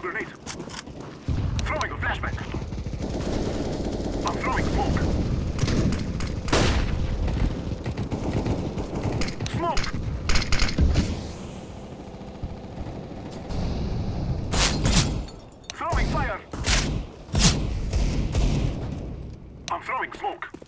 grenade. Throwing a flashbang. I'm throwing smoke. Smoke! Throwing fire! I'm throwing smoke.